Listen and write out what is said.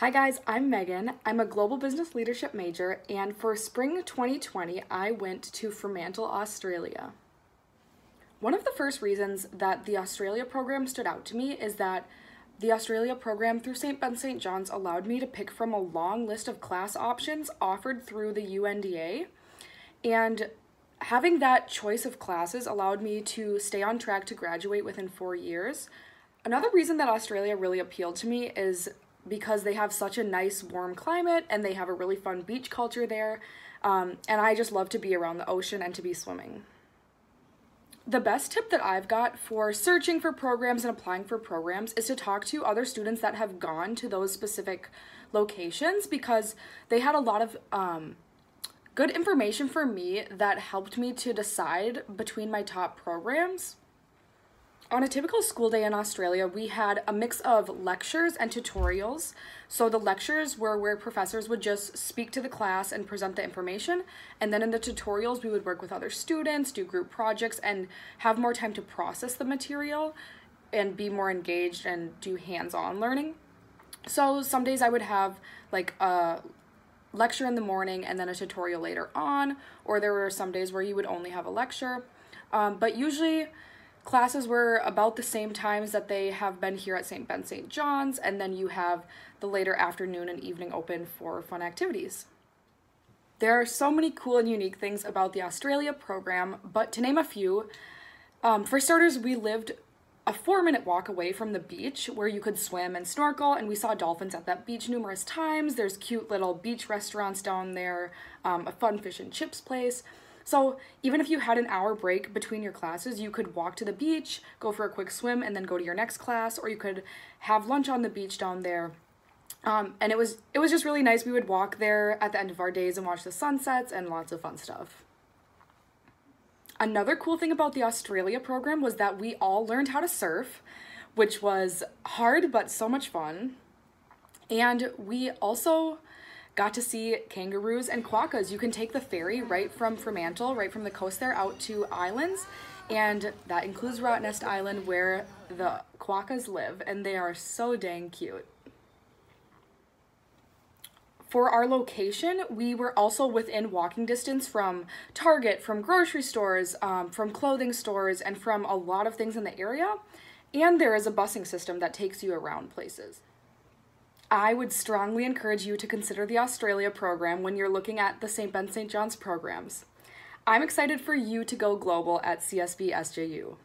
Hi guys, I'm Megan. I'm a global business leadership major, and for spring 2020, I went to Fremantle, Australia. One of the first reasons that the Australia program stood out to me is that the Australia program through St. Ben St. John's allowed me to pick from a long list of class options offered through the UNDA. And having that choice of classes allowed me to stay on track to graduate within four years. Another reason that Australia really appealed to me is because they have such a nice warm climate and they have a really fun beach culture there. Um, and I just love to be around the ocean and to be swimming. The best tip that I've got for searching for programs and applying for programs is to talk to other students that have gone to those specific locations because they had a lot of um, good information for me that helped me to decide between my top programs. On a typical school day in Australia, we had a mix of lectures and tutorials. So the lectures were where professors would just speak to the class and present the information. And then in the tutorials, we would work with other students, do group projects, and have more time to process the material and be more engaged and do hands-on learning. So some days I would have like a lecture in the morning and then a tutorial later on, or there were some days where you would only have a lecture. Um, but usually classes were about the same times that they have been here at St. Ben St. John's, and then you have the later afternoon and evening open for fun activities. There are so many cool and unique things about the Australia program, but to name a few, um, for starters, we lived a four minute walk away from the beach where you could swim and snorkel, and we saw dolphins at that beach numerous times. There's cute little beach restaurants down there, um, a fun fish and chips place. So even if you had an hour break between your classes, you could walk to the beach, go for a quick swim, and then go to your next class, or you could have lunch on the beach down there. Um, and it was it was just really nice. We would walk there at the end of our days and watch the sunsets and lots of fun stuff. Another cool thing about the Australia program was that we all learned how to surf, which was hard but so much fun. And we also got to see kangaroos and quokkas. You can take the ferry right from Fremantle, right from the coast there, out to islands, and that includes Rottnest Island where the quokkas live, and they are so dang cute. For our location, we were also within walking distance from Target, from grocery stores, um, from clothing stores, and from a lot of things in the area. And there is a busing system that takes you around places. I would strongly encourage you to consider the Australia program when you're looking at the St. Ben St. John's programs. I'm excited for you to go global at CSB SJU.